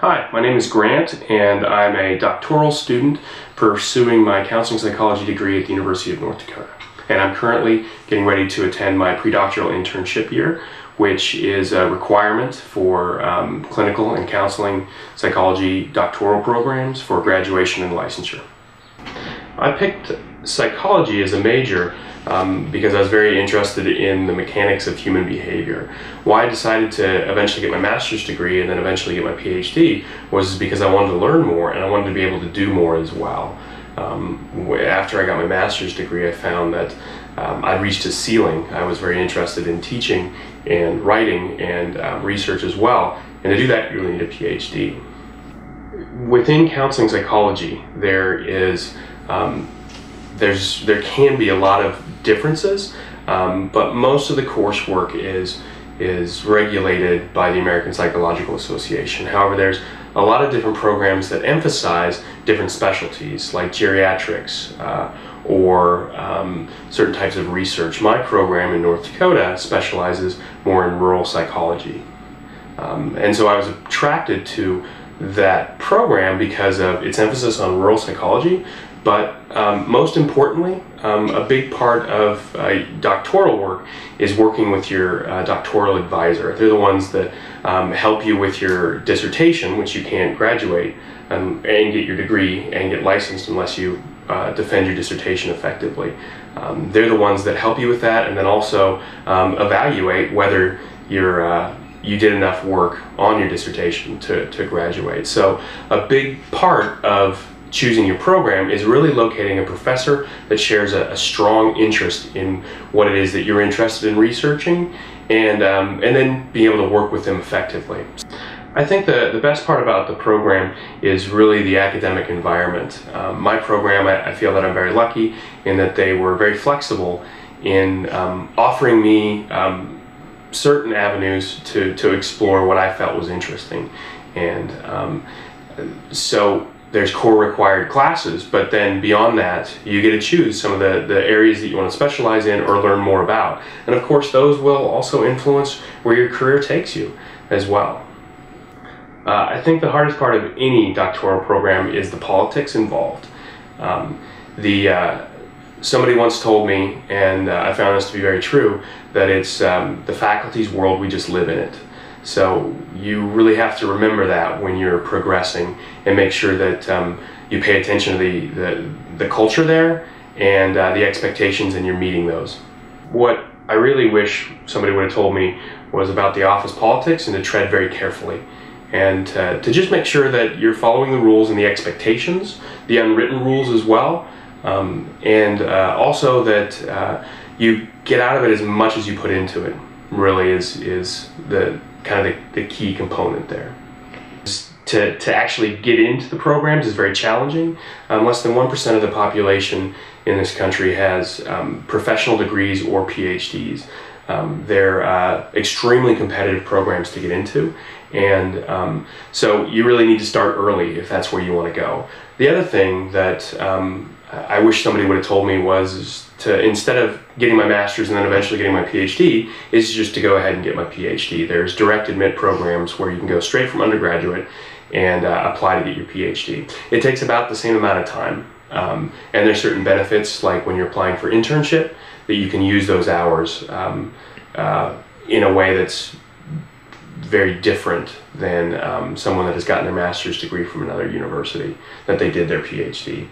Hi, my name is Grant, and I'm a doctoral student pursuing my counseling psychology degree at the University of North Dakota. And I'm currently getting ready to attend my predoctoral internship year, which is a requirement for um, clinical and counseling psychology doctoral programs for graduation and licensure. I picked psychology as a major um, because I was very interested in the mechanics of human behavior. Why I decided to eventually get my master's degree and then eventually get my PhD was because I wanted to learn more and I wanted to be able to do more as well. Um, after I got my master's degree, I found that um, I'd reached a ceiling. I was very interested in teaching and writing and um, research as well, and to do that, you really need a PhD. Within counseling psychology, there is um, there's there can be a lot of differences, um, but most of the coursework is is regulated by the American Psychological Association. However, there's a lot of different programs that emphasize different specialties like geriatrics uh, or um, certain types of research. My program in North Dakota specializes more in rural psychology. Um, and so I was attracted to that program because of its emphasis on rural psychology, but um, most importantly, um, a big part of uh, doctoral work is working with your uh, doctoral advisor. They're the ones that um, help you with your dissertation, which you can't graduate um, and get your degree and get licensed unless you uh, defend your dissertation effectively. Um, they're the ones that help you with that and then also um, evaluate whether you're uh, you did enough work on your dissertation to, to graduate. So a big part of choosing your program is really locating a professor that shares a, a strong interest in what it is that you're interested in researching and, um, and then being able to work with them effectively. I think the, the best part about the program is really the academic environment. Um, my program, I, I, feel that I'm very lucky in that they were very flexible in um, offering me um, certain avenues to, to explore what I felt was interesting. And um, so there's core required classes, but then beyond that, you get to choose some of the, the areas that you want to specialize in or learn more about. And of course, those will also influence where your career takes you as well. Uh, I think the hardest part of any doctoral program is the politics involved. Um, the uh, somebody once told me, and uh, I found this to be very true, that it's um, the faculty's world. We just live in it. So you really have to remember that when you're progressing and make sure that um, you pay attention to the, the, the culture there and uh, the expectations and you're meeting those. What I really wish somebody would have told me was about the office politics and to tread very carefully and uh, to just make sure that you're following the rules and the expectations, the unwritten rules as well, um, and uh, also that uh, you get out of it as much as you put into it really is, is the kind of the, the key component there. To, to actually get into the programs is very challenging. Um, less than 1% of the population in this country has um, professional degrees or PhDs. Um, they're uh, extremely competitive programs to get into, and um, so you really need to start early if that's where you want to go. The other thing that um, I wish somebody would have told me was to instead of getting my master's and then eventually getting my PhD, is just to go ahead and get my PhD. There's direct admit programs where you can go straight from undergraduate and uh, apply to get your PhD. It takes about the same amount of time. Um, and there's certain benefits, like when you're applying for internship, that you can use those hours um, uh, in a way that's very different than um, someone that has gotten their master's degree from another university that they did their PhD.